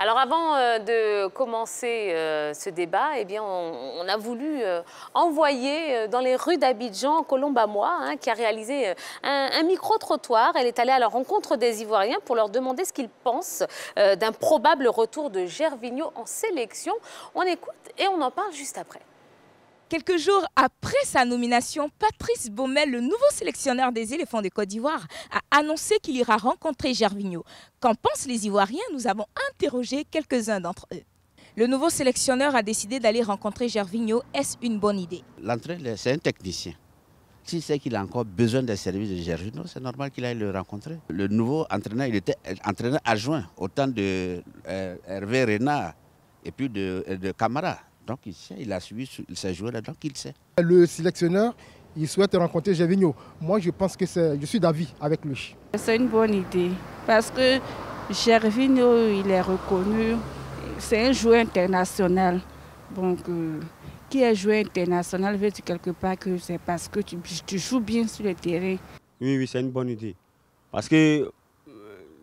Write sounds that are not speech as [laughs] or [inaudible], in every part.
Alors avant euh, de commencer euh, ce débat, eh bien, on, a voulu euh, envoyer dans les rues d'Abidjan Colombe moi, hein, qui a réalisé un, un micro-trottoir. Elle est allée à la rencontre des Ivoiriens pour leur demander ce qu'ils pensent d'un probable retour de Gervinho en sélection. On écoute et on en parle juste après. Quelques jours après sa nomination, Patrice Baumel, le nouveau sélectionneur des éléphants de Côte d'Ivoire, a annoncé qu'il ira rencontrer Gervinho. Qu'en pensent les Ivoiriens Nous avons interrogé quelques-uns d'entre eux. Le nouveau sélectionneur a décidé d'aller rencontrer Gervinho. Est-ce une bonne idée? L'entraîneur, c'est un technicien. S'il sait qu'il a encore besoin des services de Gervinho, c'est normal qu'il aille le rencontrer. Le nouveau entraîneur, il était entraîneur adjoint au temps de euh, Hervé Renard et puis de, de Camara. Donc il sait, il a suivi ses joueurs, donc il sait. Le sélectionneur, il souhaite rencontrer Gervinho. Moi, je pense que je suis d'avis avec lui. C'est une bonne idée parce que Gervinho, il est reconnu, c'est un joueur international. Donc, euh, qui est joueur international veut dire quelque part que c'est parce que tu, joues bien sur le terrain. Oui, oui, c'est une bonne idée. Parce que euh,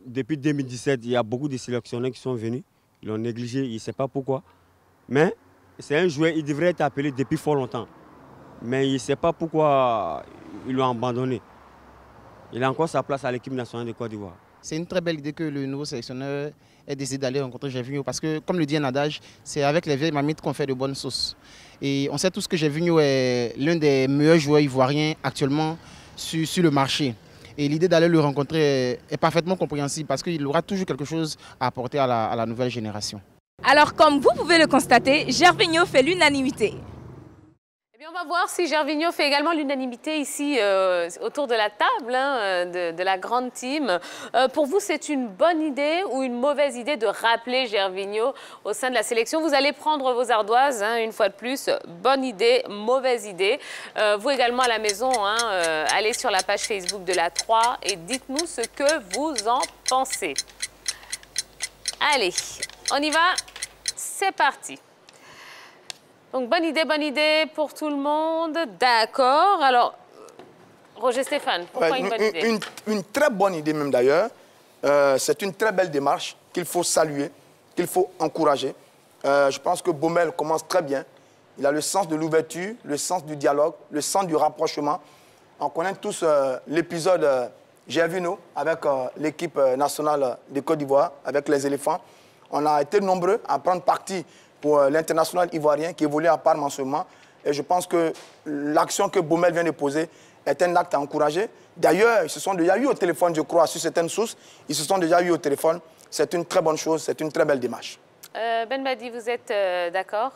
depuis 2017, il y a beaucoup de sélectionneurs qui sont venus. Ils l'ont négligé, il ne sait pas pourquoi. Mais c'est un joueur, il devrait être appelé depuis fort longtemps. Mais il ne sait pas pourquoi ils l'ont abandonné. Il a encore sa place à l'équipe nationale de Côte d'Ivoire. C'est une très belle idée que le nouveau sélectionneur ait décidé d'aller rencontrer Gervinho parce que, comme le dit un adage, c'est avec les vieilles mamites qu'on fait de bonnes sauces. Et on sait tous que Gervinho est l'un des meilleurs joueurs ivoiriens actuellement sur, le marché. Et l'idée d'aller le rencontrer est, parfaitement compréhensible parce qu'il aura toujours quelque chose à apporter à la nouvelle génération. Alors, comme vous pouvez le constater, Gervinho fait l'unanimité. Eh on va voir si Gervinho fait également l'unanimité ici euh, autour de la table hein, euh, de, la grande team. Euh, pour vous, c'est une bonne idée ou une mauvaise idée de rappeler Gervinho au sein de la sélection? Vous allez prendre vos ardoises, hein, une fois de plus. Bonne idée, mauvaise idée. vous également à la maison, hein, allez sur la page Facebook de la 3 et dites-nous ce que vous en pensez. Allez, on y va? C'est parti. Donc, bonne idée, bonne idée pour tout le monde. D'accord. Alors, Roger Stéphane, pourquoi une, bonne idée une, très bonne idée même d'ailleurs. Euh, c'est une très belle démarche qu'il faut saluer, qu'il faut encourager. Euh, je pense que Baumel commence très bien. Il a le sens de l'ouverture, le sens du dialogue, le sens du rapprochement. On connaît tous euh, l'épisode Gervino avec l'équipe nationale de Côte d'Ivoire, avec les éléphants. On a été nombreux à prendre parti pour euh, l'international ivoirien qui évolue à part mensuellement. Et je pense que l'action que Baumel vient de poser est un acte à encourager. D'ailleurs, ils se sont déjà eu au téléphone, je crois, sur certaines sources. Ils se sont déjà eu au téléphone. C'est une très bonne chose, c'est une très belle démarche. Euh, ben Badi, vous êtes euh, d'accord?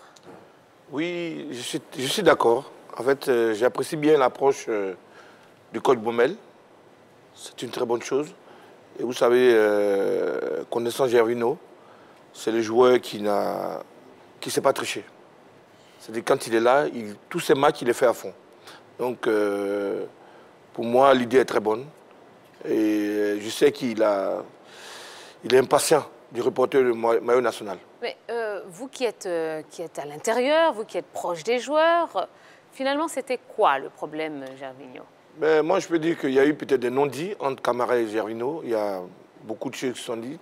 Oui, je suis, d'accord. En fait, j'apprécie bien l'approche du coach Baumel. C'est une très bonne chose. Et vous savez, connaissant Gervino, c'est le joueur qui ne qui sait pas tricher. C'est-à-dire quand il est là, il, tous ses matchs, il les fait à fond. Donc, euh, pour moi, l'idée est très bonne. Et je sais qu'il a, il est impatient du reporter du maillot national. Mais euh, vous qui êtes, euh, qui êtes à l'intérieur, vous qui êtes proche des joueurs, finalement, c'était quoi le problème, Gervinho? Ben, Moi, je peux dire qu'il y a eu peut-être des non-dits entre Camara et Gervinho. Il y a beaucoup de choses qui sont dites.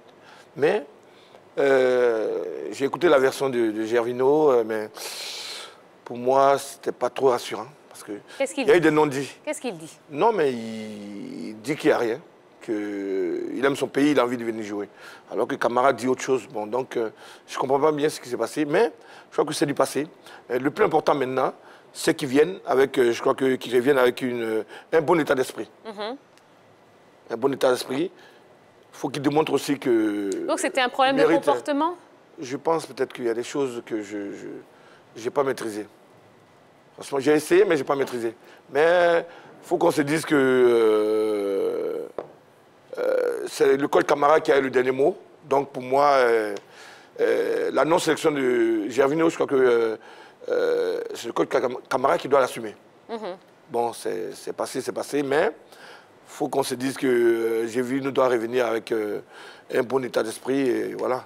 Mais euh, j'ai écouté la version de, Gervino, euh, mais pour moi, c'était pas trop rassurant. Parce que il y a eu des non-dits. Qu'est-ce qu'il dit? Non, mais il, dit qu'il n'y a rien, qu'il aime son pays, il a envie de venir jouer. Alors que camarade dit autre chose. Bon, donc, euh, je ne comprends pas bien ce qui s'est passé, mais je crois que c'est du passé. le plus important maintenant, c'est qu'ils viennent avec, je crois qu'ils reviennent avec une, un bon état d'esprit. Mhm. Un bon état d'esprit faut qu'il démontre aussi que... Donc c'était un problème de comportement? Je pense peut-être qu'il y a des choses que je n'ai pas maîtrisées. Franchement, j'ai essayé, mais je n'ai pas maîtrisé. Mais il faut qu'on se dise que euh, euh, c'est le col Camara qui a le dernier mot. Donc pour moi, euh, la non-sélection de Gervino, je crois que c'est le col Camara qui doit l'assumer. Mhm. Bon, c'est passé, c'est passé, mais il faut qu'on se dise que euh, j'ai vu nous doit revenir avec euh, un bon état d'esprit et voilà.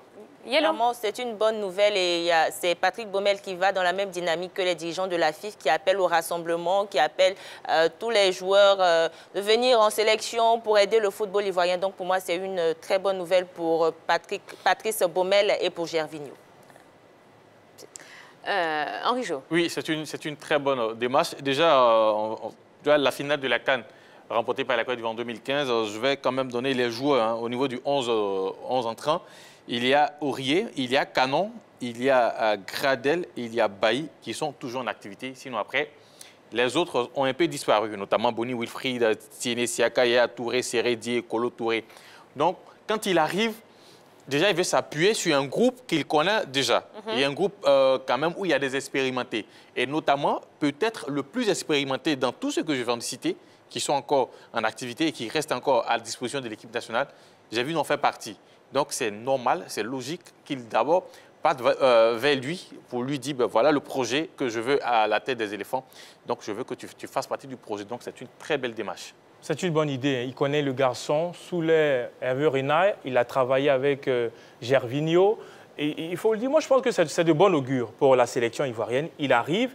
C'est une bonne nouvelle et c'est Patrick Baumel qui va dans la même dynamique que les dirigeants de la FIF qui appellent au rassemblement, qui appellent euh, tous les joueurs euh, de venir en sélection pour aider le football ivoirien. Donc pour moi, c'est une très bonne nouvelle pour Patrick, Patrice Baumel et pour Gervinho. Henri Jo. Oui, c'est une, une, très bonne démarche. Déjà, la finale de la Cannes remportée par la Côte d'Ivoire en 2015, je vais quand même donner les joueurs hein, au niveau du 11, 11 entrants. Il y a Aurier, il y a Canon, il y a euh, Gradel, il y a Bailly qui sont toujours en activité. Sinon, après, les autres ont un peu disparu, notamment Bonnie Wilfried, Tiene Siakaya, Touré, Serredier, Kolo Touré. Donc, quand il arrive, déjà, il veut s'appuyer sur un groupe qu'il connaît déjà. Mhm. Il y a un groupe euh, quand même où il y a des expérimentés. Et notamment, peut-être le plus expérimenté dans tout ce que je viens de citer, qui sont encore en activité et qui restent encore à la disposition de l'équipe nationale, j'ai vu en faire partie. Donc c'est normal, c'est logique qu'il d'abord parte euh, vers lui pour lui dire, ben, voilà le projet que je veux à la tête des éléphants. Donc je veux que tu, fasses partie du projet. Donc c'est une très belle démarche. C'est une bonne idée. Hein. Il connaît le garçon. Sous les Hervé Renard, il a travaillé avec euh, Gervinho. Et, il faut le dire, moi je pense que c'est de bon augure pour la sélection ivoirienne. Il arrive,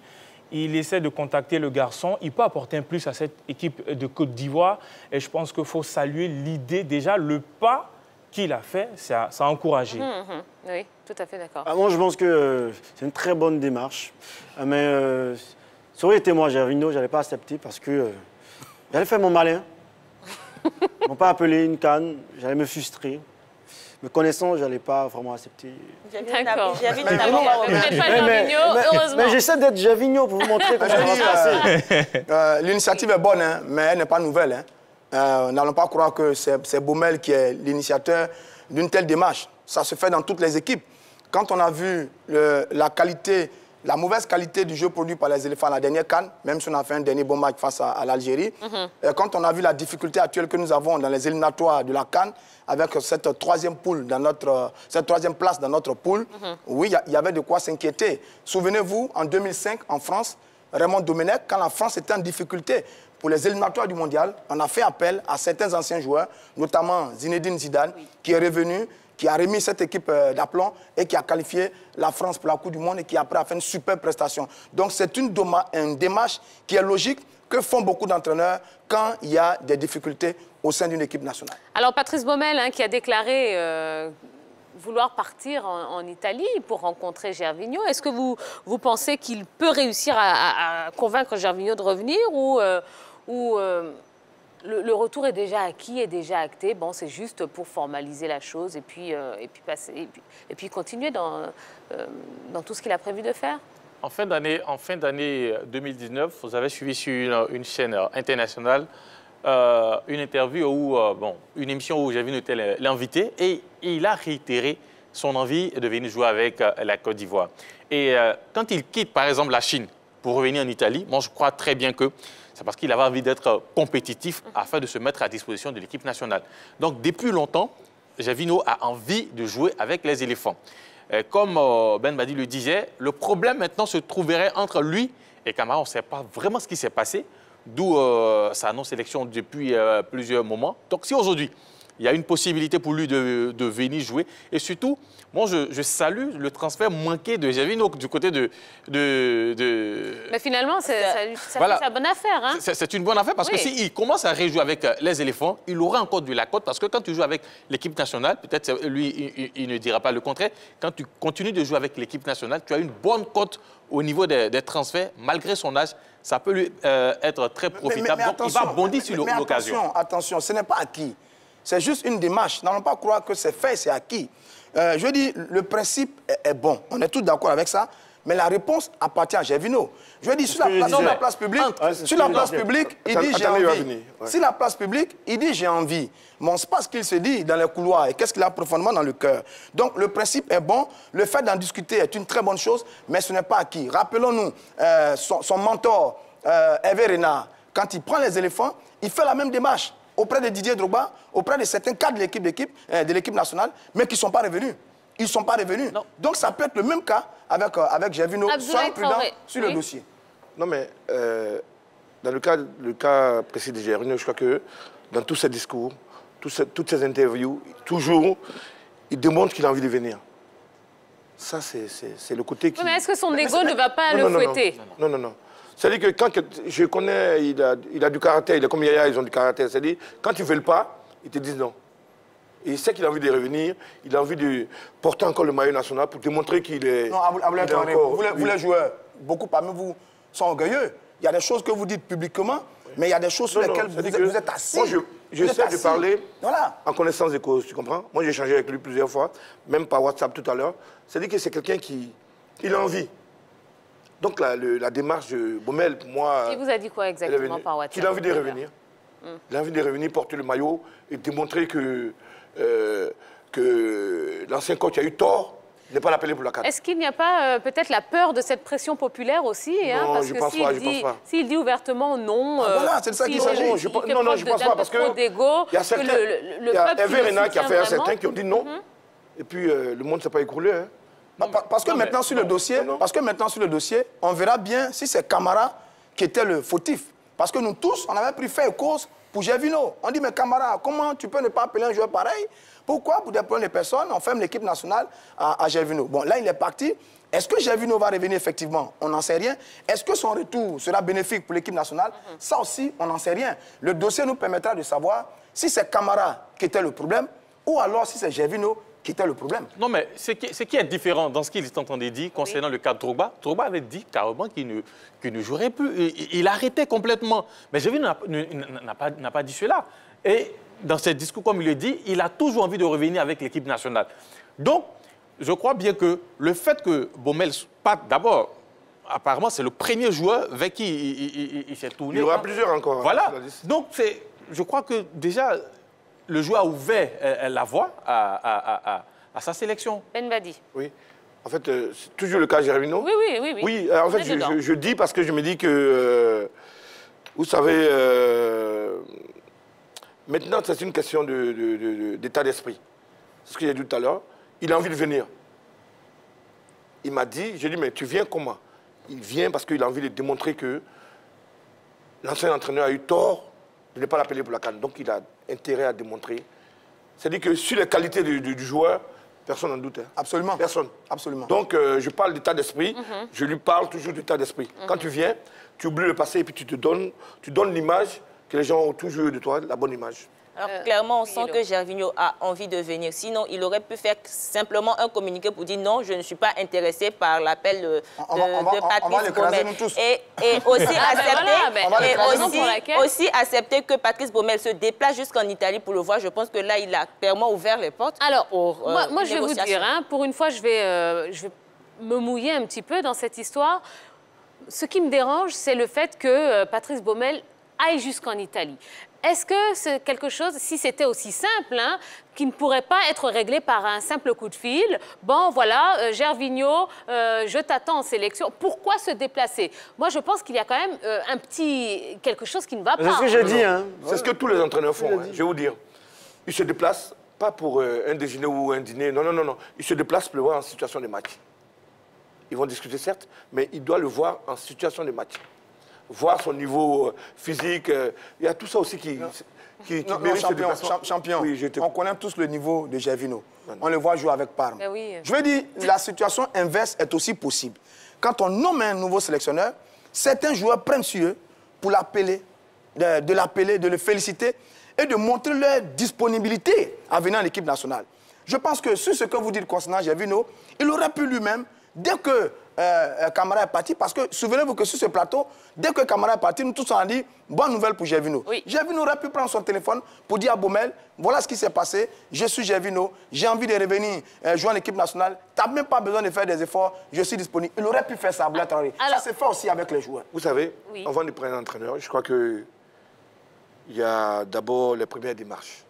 il essaie de contacter le garçon. Il peut apporter un plus à cette équipe de Côte d'Ivoire. Et je pense qu'il faut saluer l'idée, déjà, le pas qu'il a fait, ça, a encouragé. Hum, hum. Oui, tout à fait d'accord. Ah, moi, je pense que euh, c'est une très bonne démarche. Ah, mais euh, ça aurait été moi, Gervino, je n'allais pas accepter parce que euh, j'allais faire mon malin. [laughs] Ils m'ont pas appelé une canne, j'allais me frustrer. Me connaissant, je n'allais pas vraiment accepter. D'accord. Mais, j'essaie d'être Gervigno pour vous montrer comment ça va se passer. L'initiative est bonne, hein, mais elle n'est pas nouvelle. Hein. Euh, n'allons pas croire que c'est Baumel qui est l'initiateur d'une telle démarche. Ça se fait dans toutes les équipes. Quand on a vu la qualité, la mauvaise qualité du jeu produit par les éléphants à la dernière canne, même si on a fait un dernier bon match face à, l'Algérie, mhm. euh, quand on a vu la difficulté actuelle que nous avons dans les éliminatoires de la canne, avec cette troisième poule dans notre, cette troisième place dans notre poule, mhm. oui, il y, avait de quoi s'inquiéter. Souvenez-vous, en 2005, en France, Raymond Domenech, quand la France était en difficulté, pour les éliminatoires du mondial, on a fait appel à certains anciens joueurs, notamment Zinedine Zidane, qui est revenu, qui a remis cette équipe euh, d'aplomb et qui a qualifié la France pour la Coupe du Monde et qui après a fait une super prestation. Donc c'est une, démarche qui est logique que font beaucoup d'entraîneurs quand il y a des difficultés au sein d'une équipe nationale. Alors Patrice Baumel, hein, qui a déclaré euh, vouloir partir en, Italie pour rencontrer Gervinho, est-ce que vous, pensez qu'il peut réussir à, convaincre Gervinho de revenir ou... Euh, euh, le, retour est déjà acquis, est déjà acté. Bon, c'est juste pour formaliser la chose et puis, euh, et puis, passer, et puis, continuer dans, euh, dans tout ce qu'il a prévu de faire. En fin d'année, en fin d'année 2019, vous avez suivi sur une, chaîne internationale une interview où, bon, une émission où j'avais noté l'invité et, il a réitéré son envie de venir jouer avec la Côte d'Ivoire. Et quand il quitte, par exemple, la Chine pour revenir en Italie, moi, je crois très bien que c'est parce qu'il avait envie d'être compétitif afin de se mettre à disposition de l'équipe nationale. Donc, depuis longtemps, Javino a envie de jouer avec les éléphants. comme euh, Ben Badi le disait, le problème maintenant se trouverait entre lui et Camara. On ne sait pas vraiment ce qui s'est passé, d'où euh, sa non-sélection depuis euh, plusieurs moments. Donc, si aujourd'hui, il y a une possibilité pour lui de, venir jouer. Et surtout, moi, je, salue le transfert manqué de Javino du côté de... de, Mais finalement, c'est une bonne affaire. Hein? C'est une bonne affaire parce que s'il commence à rejouer avec euh, les éléphants, il aura encore de la cote parce que quand tu joues avec l'équipe nationale, peut-être lui, il, ne dira pas le contraire, quand tu continues de jouer avec l'équipe nationale, tu as une bonne cote au niveau des, transferts, malgré son âge, ça peut lui euh, être très profitable. Donc, il va bondir sur l'occasion. Attention, attention, ce n'est pas acquis. C'est juste une démarche. N'allons pas croire que c'est fait, c'est acquis. Euh, je dis, le principe est, bon. On est tous d'accord avec ça. Mais la réponse appartient à Gervino. Je dis, sur la, place, publique, sur la place publique, il dit j'ai envie. Sur la place publique, il dit j'ai envie. Mais on ne sait pas ce qu'il se dit dans les couloirs et qu'est-ce qu'il a profondément dans le cœur. Donc le principe est bon. Le fait d'en discuter est une très bonne chose, mais ce n'est pas acquis. Rappelons-nous, euh, son, mentor, euh, Hervé Renard, quand il prend les éléphants, il fait la même démarche auprès de Didier Drogba, auprès de certains cadres de l'équipe euh, de l'équipe nationale, mais qui ne sont pas revenus. Ils ne sont pas revenus. Donc ça peut être le même cas avec, euh, avec Gervino. Soyons prudents sur le dossier. Non, mais euh, dans le cas, le cas précis de Gervino, je crois que dans tous ses discours, toutes ces interviews, toujours, il démontre qu'il a envie de venir. Ça, c'est- le côté qui... Oui, mais est-ce que son ego ne va pas non, le non, non, fouetter? Non, non, non. C'est-à-dire que quand je connais, il a, il a du caractère, il est comme Yaya, ils ont du caractère. C'est-à-dire, quand ils ne veulent pas, ils te disent non. Et il sait qu'il a envie de revenir, il a envie de porter encore le maillot national pour démontrer qu'il est. Non, encore- vous, les, vous oui. les joueurs, beaucoup parmi vous sont orgueilleux. Il y a des choses que vous dites publiquement, mais il y a des choses sur Non, non, lesquelles vous, êtes- vous êtes assis. Moi, je, j'essaie de parler Voilà. en connaissance des causes, tu comprends? Moi, j'ai échangé avec lui plusieurs fois, même par WhatsApp tout à l'heure. C'est-à-dire que c'est quelqu'un qui il a envie. Donc, la, le- la démarche de Baumel, pour moi. Il vous a dit quoi exactement par WhatsApp Qu'il a envie de revenir. Hmm. Il a envie de revenir, porter le maillot et démontrer que, euh, que l'ancien coach a eu tort de ne pas l'appeler pour la carte. Est-ce qu'il n'y a pas euh, peut-être la peur de cette pression populaire aussi hein, Non, Parce je que pense pas, je dit, pense pas. s'il dit ouvertement non, Ah, euh, voilà, c'est de ça qu'il s'agit. non, non, je de- pense pas, parce que Il y a certains, il y a Hervé Renard qui a fait un certain qui ont dit non. Mhm. Et puis le monde ne s'est pas écroulé. Pa- pa- Parce que Non, maintenant sur le dossier, parce que maintenant sur le dossier, on verra bien si c'est Camara qui était le fautif. Parce que nous tous, on avait pris fait et cause pour Gervino. On dit mais Camara, comment tu peux ne pas appeler un joueur pareil? Pourquoi pour des problèmes de personnes, on ferme l'équipe nationale à, à Gervino Bon, là il est parti. Est-ce que Gervino va revenir effectivement? On n'en sait rien. Est-ce que son retour sera bénéfique pour l'équipe nationale? Ça aussi, on n'en sait rien. Le dossier nous permettra de savoir si c'est Camara qui était le problème ou alors si c'est Gervino qui était le problème. Non, mais ce qui, ce qui est différent dans ce qu'il est en train de dire concernant le cas de Drogba, Drogba avait dit carrément qu'il ne, jouerait plus. Il, il arrêtait complètement. Mais Jévin n'a ne- n'a pas, dit cela. Et dans ses discours, comme il le dit, il a toujours envie de revenir avec l'équipe nationale. Donc, je crois bien que le fait que Baumel parte d'abord, apparemment, c'est le premier joueur vers qui il, il- il- il s'est tourné. Il y aura plusieurs encore. hein, Voilà. Donc, c'est- je crois que déjà, le joueur a ouvert euh, la voie à, à- à- à- à sa sélection. Ben Badi. Oui. En fait, euh, c'est toujours le cas Gervino. Oui, oui, oui. Oui, Oui, euh, en fait, je, je- je dis parce que je me dis que, euh, vous savez, euh, maintenant, c'est une question de- de- de- de- d'état d'esprit. C'est ce que j'ai dit tout à l'heure. Il a envie de venir. Il m'a dit, j'ai dit, mais tu viens comment? Il vient parce qu'il a envie de démontrer que l'ancien entraîneur a eu tort de ne pas l'appeler pour la canne. Donc, il a intérêt à démontrer. C'est-à-dire que sur les qualités du, du- du joueur, personne n'en doute. hein. Absolument. Personne. Absolument. Donc, euh, je parle d'état d'esprit, Mhm. je lui parle toujours d'état d'esprit. Quand tu viens, tu oublies le passé et puis tu te donnes, tu donnes l'image que les gens ont toujours eu de toi, la bonne image. Alors Euh, clairement, on oui, sent que Gervinho a envie de venir. Sinon, il aurait pu faire simplement un communiqué pour dire non, je ne suis pas intéressé par l'appel de, On on Patrice Baumel. Et, et [laughs] aussi, Ah, ben accepter, voilà, ben, On va et l'écraser, raison aussi, pour laquelle- aussi accepter que Patrice Baumel se déplace jusqu'en Italie pour le voir. Je pense que là, il a clairement ouvert les portes. Alors, pour, euh, moi, une je vais vous dire, hein, pour une fois, je vais, euh, je vais me mouiller un petit peu dans cette histoire. Ce qui me dérange, c'est le fait que euh, Patrice Baumel aille jusqu'en Italie. Est-ce que c'est quelque chose, si c'était aussi simple, hein, qui ne pourrait pas être réglé par un simple coup de fil Bon, voilà, euh, Gervinho, euh, je t'attends en sélection. Pourquoi se déplacer? Moi, je pense qu'il y a quand même euh, un petit quelque chose qui ne va C'est pas. ce que j'ai dit, hein. C'est ce que tous les entraîneurs font, hein, je vais vous dire. Ils se déplacent, pas pour euh, un déjeuner ou un dîner, non, non, non, non. Ils se déplacent pour le voir en situation de match. Ils vont discuter, certes, mais ils doivent le voir en situation de match. Voir son niveau euh, physique, euh, il y a tout ça aussi qui, qui, qui Non, mérite champion, champion. Oui, je te- on connaît tous le niveau de Gervino. On le voit jouer avec Parme. Ben oui. Je veux dire, la situation inverse est aussi possible. Quand on nomme un nouveau sélectionneur, certains joueurs prennent sur eux pour l'appeler, de, de l'appeler, de le féliciter et de montrer leur disponibilité à venir en équipe nationale. Je pense que sur ce que vous dites concernant Gervino, il aurait pu lui-même, dès que euh, euh, Camara est parti, parce que souvenez-vous que sur ce plateau, dès que Camara est parti, nous tous on a dit bonne nouvelle pour Gervino. Oui. Gervino aurait pu prendre son téléphone pour dire à Baumel, voilà ce qui s'est passé, je suis Gervino, j'ai envie de revenir euh, jouer en équipe nationale, tu n'as même pas besoin de faire des efforts, je suis disponible. Il aurait pu faire ça, Abdoulaye Traoré. Alors- Ça s'est fait aussi avec les joueurs. Vous savez, Oui. avant de prendre un entraîneur, je crois que il y a d'abord les premières démarches.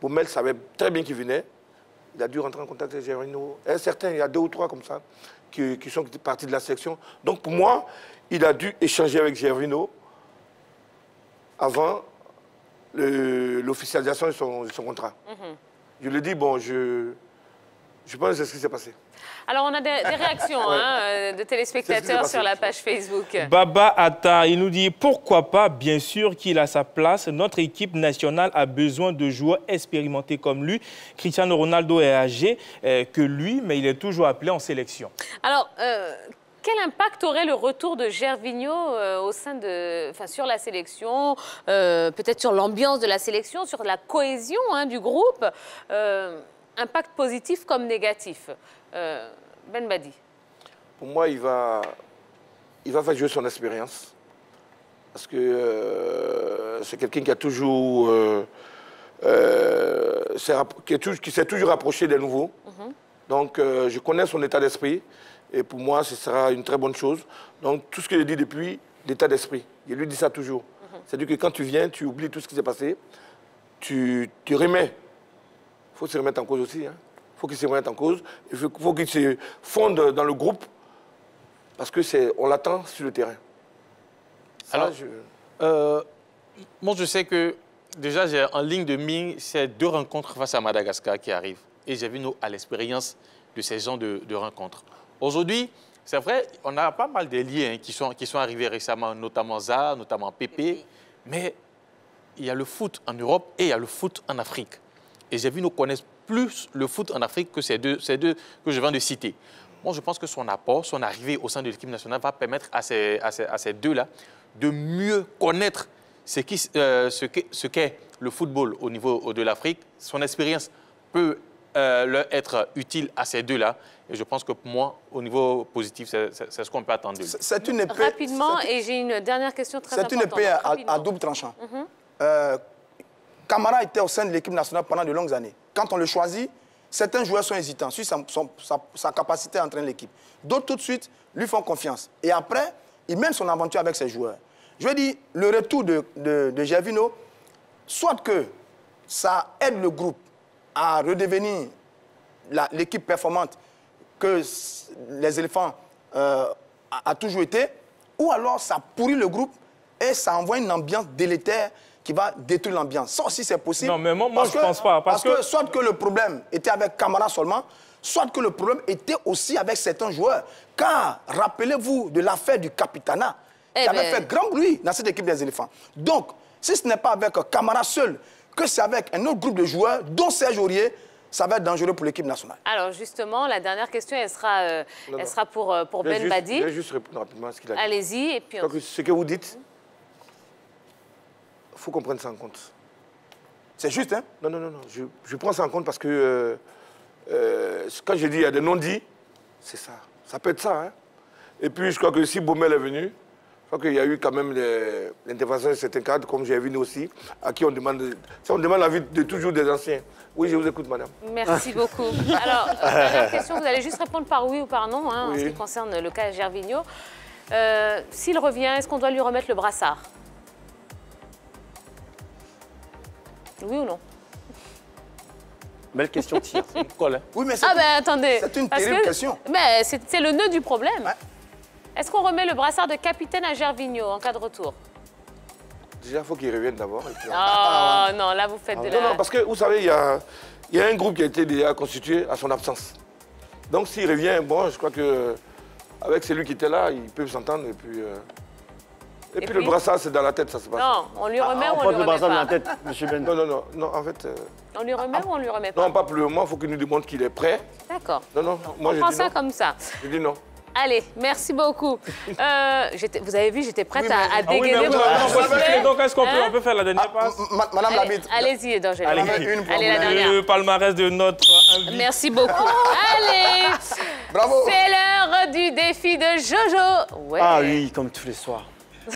Baumel savait très bien qu'il venait. Il a dû rentrer en contact avec Gervino. Et certains, il y a deux ou trois comme ça, qui, qui sont partis de la sélection. Donc pour moi, il a dû échanger avec Gervino avant l'officialisation de son, de son contrat. Je lui ai dit, bon, je, Je pense que c'est ce qui s'est passé. Alors, on a des, des réactions [laughs] hein, euh, de téléspectateurs sur la page Facebook. Baba Atta, il nous dit pourquoi pas, bien sûr qu'il a sa place. Notre équipe nationale a besoin de joueurs expérimentés comme lui. Cristiano Ronaldo est âgé euh, que lui, mais il est toujours appelé en sélection. Alors, euh, quel impact aurait le retour de Gervinho euh, au sein de, enfin, sur la sélection, euh, peut-être sur l'ambiance de la sélection, sur la cohésion hein, du groupe Euh, Impact positif comme négatif Euh, Ben Badi. Pour moi, il va, il va faire jouer son expérience. Parce que euh, c'est quelqu'un qui a toujours. euh, euh, qui s'est toujours rapproché des nouveaux. Donc, euh, je connais son état d'esprit. Et pour moi, ce sera une très bonne chose. Donc, tout ce que je dis depuis, l'état d'esprit. Je lui dis ça toujours. C'est-à-dire que quand tu viens, tu oublies tout ce qui s'est passé. Tu, tu remets. Il faut se remettre en cause aussi. Il faut qu'il se remette en cause. Il faut, faut qu'il se fonde dans le groupe. Parce que c'est, on l'attend sur le terrain. Ça, Alors, je- Euh, moi, je sais que déjà, j'ai en ligne de mire ces deux rencontres face à Madagascar qui arrivent. Et j'ai vu nous à l'expérience de ces genres de, de rencontres. Aujourd'hui, c'est vrai, on a pas mal de liens hein, qui, sont, qui sont arrivés récemment, notamment ZA, notamment Pépé. Mais il y a le foot en Europe et il y a le foot en Afrique. Et j'ai vu nous connaissent plus le foot en Afrique que ces deux, ces deux que je viens de citer. Moi, je pense que son apport, son arrivée au sein de l'équipe nationale va permettre à ces, à ces, à ces deux-là de mieux connaître ce euh, ce qu'est ce le football au niveau de l'Afrique. Son expérience peut euh, leur être utile à ces deux-là. Et je pense que pour moi, au niveau positif, c'est c'est- c'est ce qu'on peut attendre. C'est une épée. Rapidement, et j'ai une dernière question très C'est importante. une épée à, double tranchant. Mhm. Euh, Camara était au sein de l'équipe nationale pendant de longues années. Quand on le choisit, certains joueurs sont hésitants sur sa, sa- capacité à entraîner l'équipe. D'autres, tout de suite, lui font confiance. Et après, il mène son aventure avec ses joueurs. Je veux dire, le retour de, de, Gervinho, soit que ça aide le groupe à redevenir l'équipe performante que les éléphants euh, a toujours été, ou alors ça pourrit le groupe et ça envoie une ambiance délétère qui va détruire l'ambiance. Ça aussi, c'est possible. Non, mais moi- moi, Parce je que- pense pas, parce que... que- soit que le problème était avec Camara seulement, soit que le problème était aussi avec certains joueurs. Car, rappelez-vous de l'affaire du Capitana, Eh qui avait ben. fait grand bruit dans cette équipe des éléphants. Donc, si ce n'est pas avec Camara seul, que c'est avec un autre groupe de joueurs, dont Serge Aurier, ça va être dangereux pour l'équipe nationale. Alors justement, la dernière question, elle sera, euh, Non, elle sera pour, euh, pour Ben juste- Badi. Je vais juste répondre rapidement à ce qu'il a dit. Allez-y, et puis ce que vous dites, il faut qu'on prenne ça en compte. C'est juste, hein? Non, non, non, non. Je, je prends ça en compte parce que euh, euh, quand je dis il y a des non-dits, c'est ça. Ça peut être ça. Hein? Et puis, je crois que si Baumel est venu, je crois qu'il y a eu quand même l'intervention de certains cadres, comme j'ai vu nous aussi, à qui on demande, ça, on demande l'avis de toujours des anciens. Oui, je vous écoute, madame. Merci beaucoup. [laughs] Alors, dernière question, vous allez juste répondre par oui ou par non hein, en ce qui concerne le cas Gervinho. Euh, S'il revient, est-ce qu'on doit lui remettre le brassard? Oui ou non? Belle question, Tia. [laughs] Oui, mais Ah ben attendez. c'est une terrible que- question. Mais c'est c'est le nœud du problème. Est-ce qu'on remet le brassard de capitaine à Gervinho en cas de retour? Déjà, il faut qu'il revienne d'abord. puis- Oh non, là vous faites de Non, la... non, parce que vous savez, il y a, il y a un groupe qui a été déjà constitué à son absence. Donc s'il revient, bon, je crois que avec celui qui était là, ils peuvent s'entendre. Et puis, euh, et, puis, le brassard, c'est dans la tête, ça se passe. Non, on lui remet ou on lui le remet brassard pas dans la tête, monsieur Ben. Non, non, non, non, en fait. euh, On lui remet ou on lui remet pas non, pas le moment, il faut qu'il nous démontre qu'il est prêt. D'accord. Non, non, moi on je prend ça non. comme ça. Je dis non. Allez, merci beaucoup. [laughs] Euh, vous avez vu, j'étais prête Oui, à, mais- à Ah oui, dégainer mais pas soufflet. fait, Donc, est-ce qu'on peut, Hein on peut faire la dernière passe Madame Allez- l'arbitre. Allez-y, D'Angèle. Allez, Allez, la dernière. le palmarès de notre invité. Merci beaucoup. [laughs] Allez Bravo C'est l'heure du défi de Jojo. Ouais. Ah oui, comme tous les soirs.